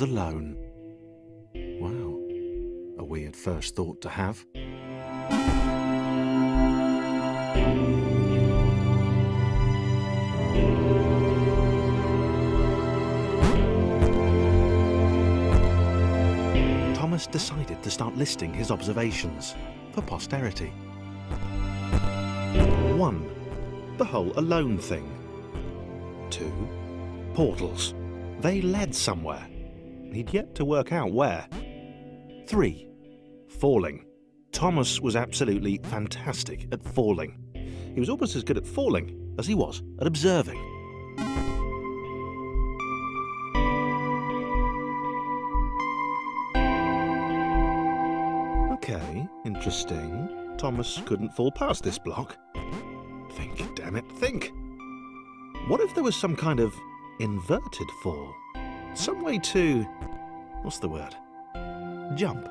was alone. Wow, a weird first thought to have. Thomas decided to start listing his observations for posterity. 1. The whole alone thing. 2. Portals. They led somewhere. He'd yet to work out where. 3. Falling. Thomas was absolutely fantastic at falling. He was almost as good at falling as he was at observing. Okay, interesting. Thomas couldn't fall past this block. Think, damn it, think. What if there was some kind of inverted fall? Some way to. What's the word? Jump.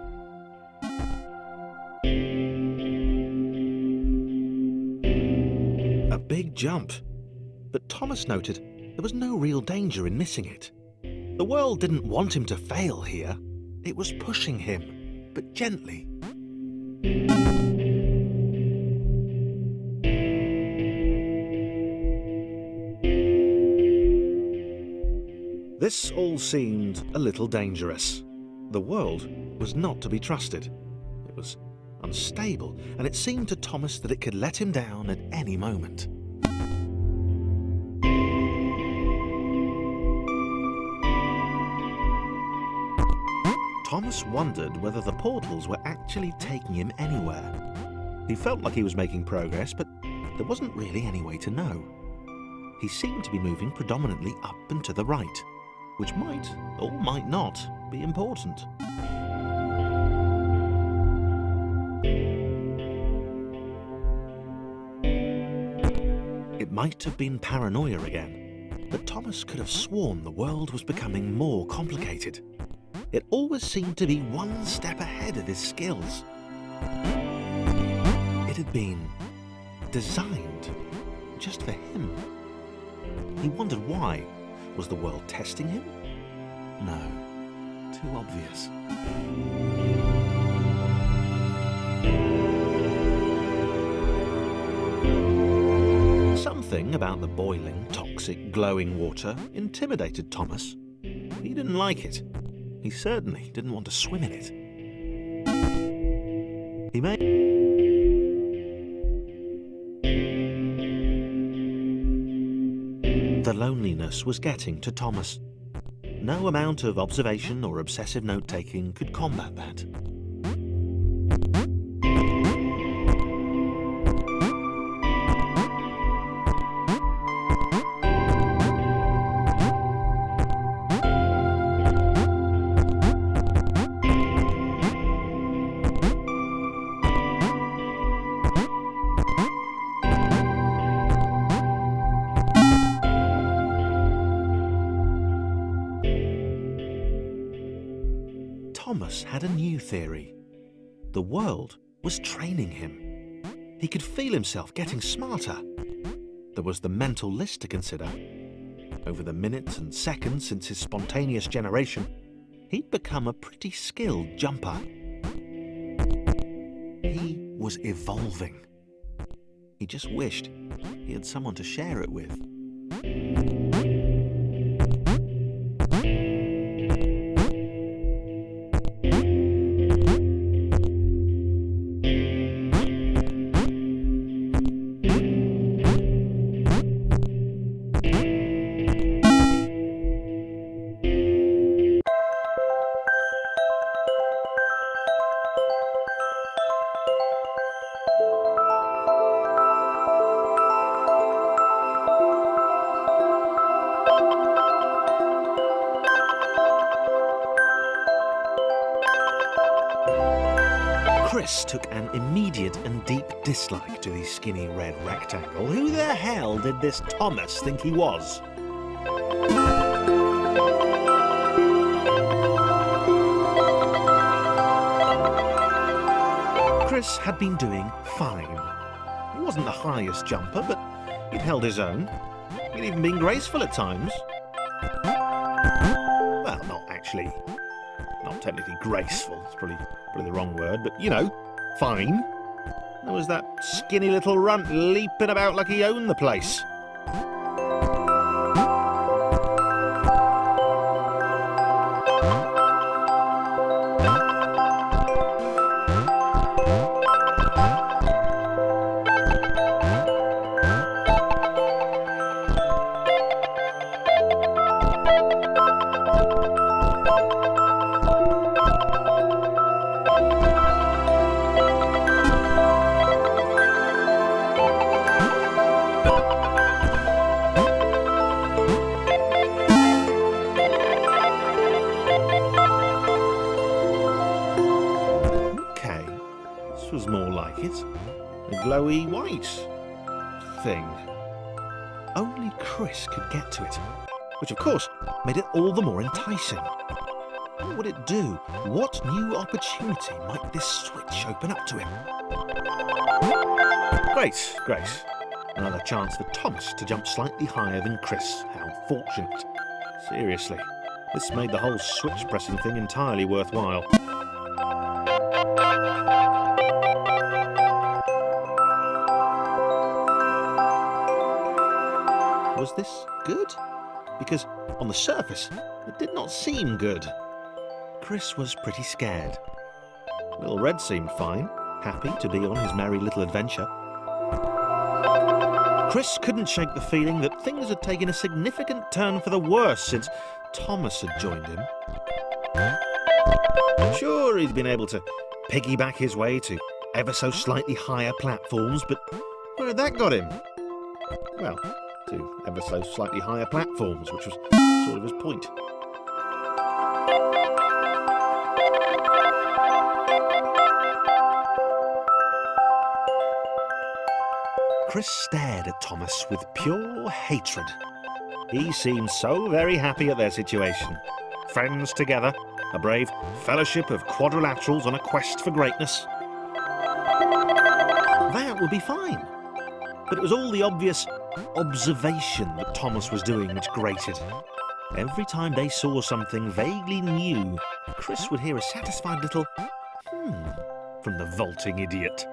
A big jump. But Thomas noted there was no real danger in missing it. The world didn't want him to fail here, it was pushing him, but gently. This all seemed a little dangerous. The world was not to be trusted. It was unstable, and it seemed to Thomas that it could let him down at any moment. Thomas wondered whether the portals were actually taking him anywhere. He felt like he was making progress, but there wasn't really any way to know. He seemed to be moving predominantly up and to the right, which might, or might not, be important. It might have been paranoia again, but Thomas could have sworn the world was becoming more complicated. It always seemed to be one step ahead of his skills. It had been designed just for him. He wondered why. Was the world testing him? No, too obvious. Something about the boiling, toxic, glowing water intimidated Thomas. He didn't like it. He certainly didn't want to swim in it. He may. The loneliness was getting to Thomas. No amount of observation or obsessive note taking could combat that. Thomas had a new theory. The world was training him. He could feel himself getting smarter. There was the mental list to consider. Over the minutes and seconds since his spontaneous generation, he'd become a pretty skilled jumper. He was evolving. He just wished he had someone to share it with. Chris took an immediate and deep dislike to the skinny red rectangle. Who the hell did this Thomas think he was? Chris had been doing fine. He wasn't the highest jumper, but he'd held his own. He'd even been graceful at times. Well, not actually. Not technically graceful, it's probably, probably the wrong word, but you know, fine. There was that skinny little runt leaping about like he owned the place. Was more like it. A glowy white thing. Only Chris could get to it, which of course made it all the more enticing. What would it do? What new opportunity might this switch open up to him? Great, great. Another chance for Thomas to jump slightly higher than Chris. How fortunate. Seriously, this made the whole switch pressing thing entirely worthwhile. Was this good? Because on the surface, it did not seem good. Chris was pretty scared. Little Red seemed fine, happy to be on his merry little adventure. Chris couldn't shake the feeling that things had taken a significant turn for the worse since Thomas had joined him. Sure, he'd been able to piggyback his way to ever so slightly higher platforms, but where had that got him? Well, to ever so slightly higher platforms, which was sort of his point. Chris stared at Thomas with pure hatred. He seemed so very happy at their situation. Friends together, a brave fellowship of quadrilaterals on a quest for greatness. That would be fine. But it was all the obvious observation that Thomas was doing which grated. Every time they saw something vaguely new, Chris would hear a satisfied little hmm from the vaulting idiot.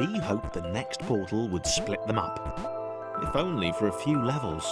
He hoped the next portal would split them up, if only for a few levels.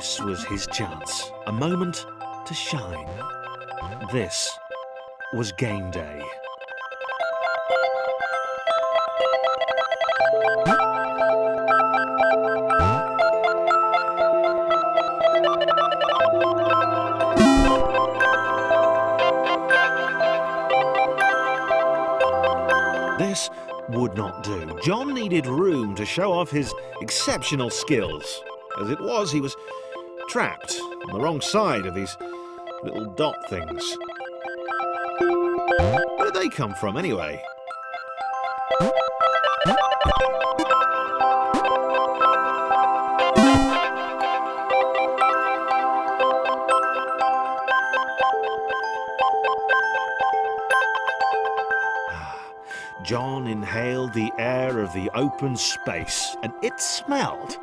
This was his chance, a moment to shine. This was game day. This would not do. John needed room to show off his exceptional skills. As it was, he was trapped on the wrong side of these little dot things. Where did they come from, anyway? Ah, John inhaled the air of the open space, and it smelled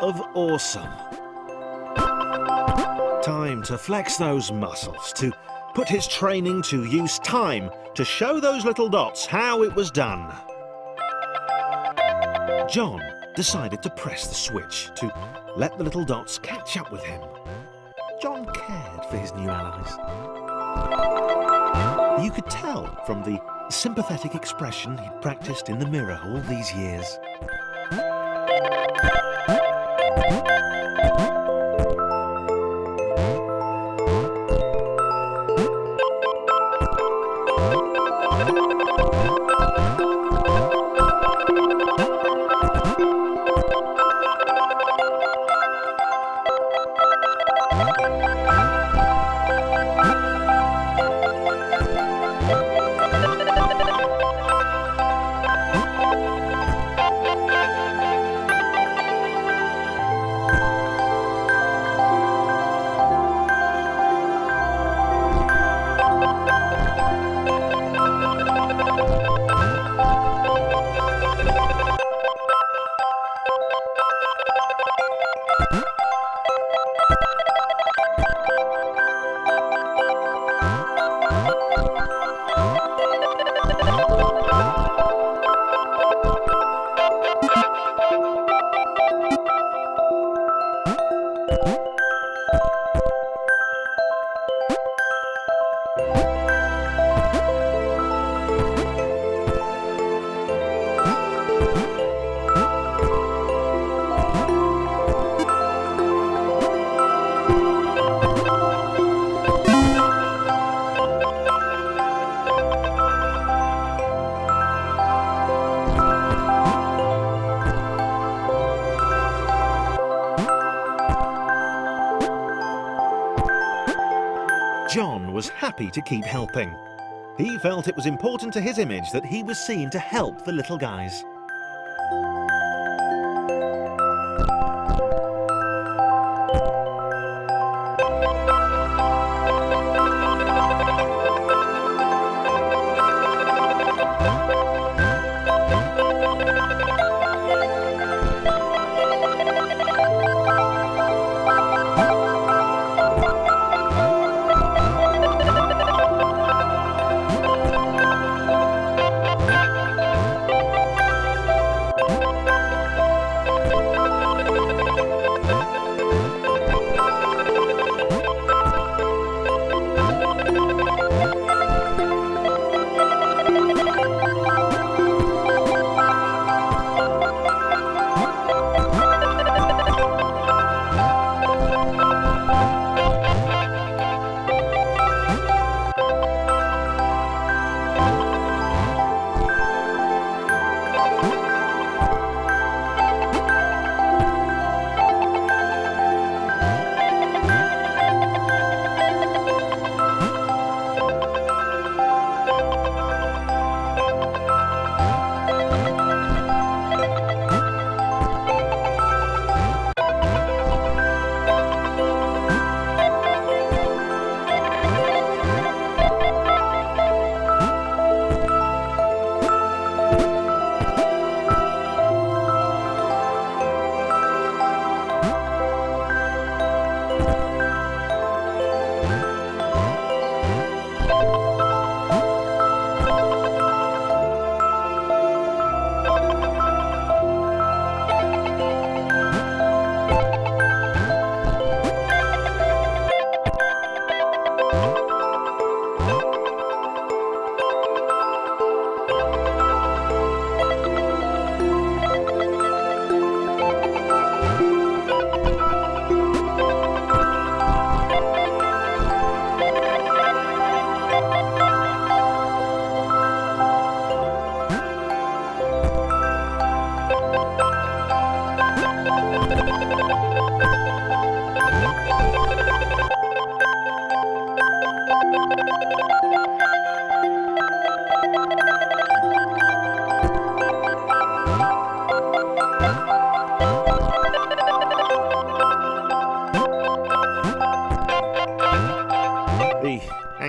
of awesome. Time to flex those muscles, to put his training to use, time to show those little dots how it was done. John decided to press the switch to let the little dots catch up with him. John cared for his new allies. You could tell from the sympathetic expression he'd practiced in the mirror all these years. Happy to keep helping. He felt it was important to his image that he was seen to help the little guys.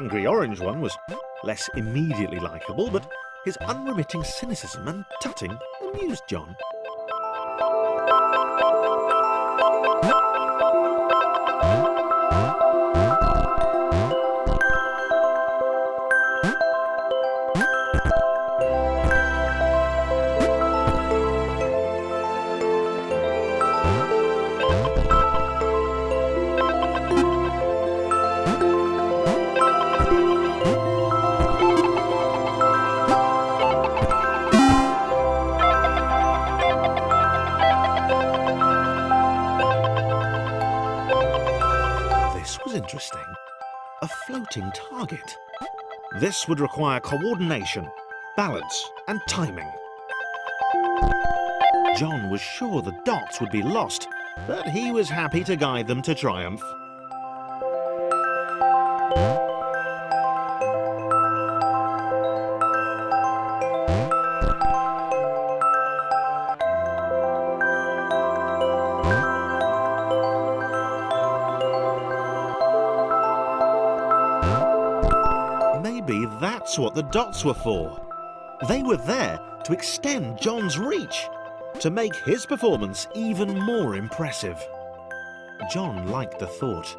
Angry orange one was less immediately likeable, but his unremitting cynicism and tutting amused John. This would require coordination, balance, and timing. John was sure the dots would be lost, but he was happy to guide them to triumph. Maybe that's what the dots were for. They were there to extend John's reach, to make his performance even more impressive. John liked the thought.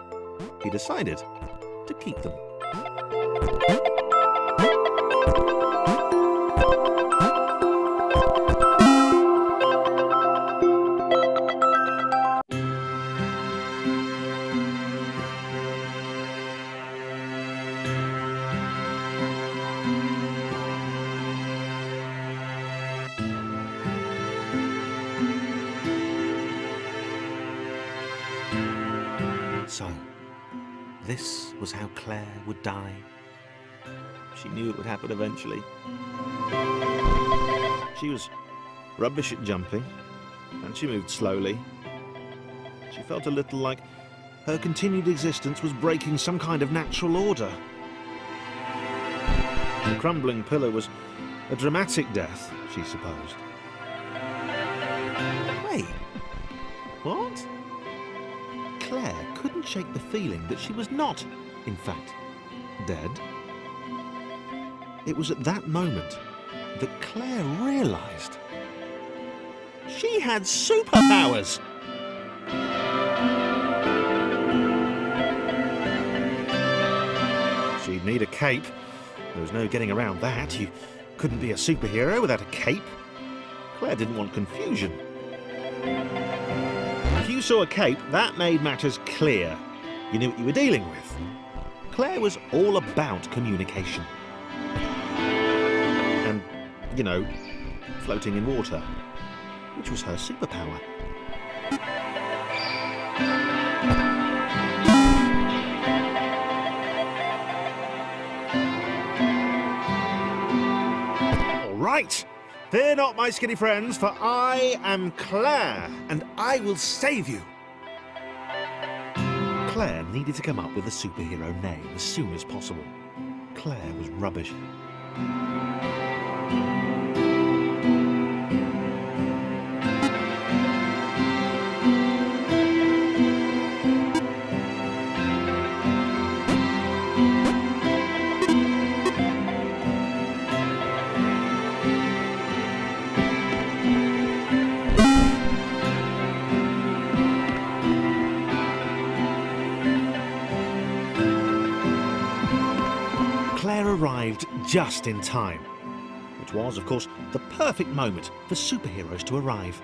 He decided to keep them. This was how Claire would die. She knew it would happen eventually. She was rubbish at jumping, and she moved slowly. She felt a little like her continued existence was breaking some kind of natural order. The crumbling pillar was a dramatic death, she supposed. Wait, what? Claire couldn't shake the feeling that she was not, in fact, dead. It was at that moment that Claire realised she had superpowers. She'd need a cape. There was no getting around that. You couldn't be a superhero without a cape. Claire didn't want confusion. You saw a cape, that made matters clear. You knew what you were dealing with. Claire was all about communication. And, you know, floating in water, which was her superpower. All right. Fear not, my skinny friends, for I am Claire, and I will save you. Claire needed to come up with a superhero name as soon as possible. Claire was rubbish. Arrived just in time, which was, of course, the perfect moment for superheroes to arrive.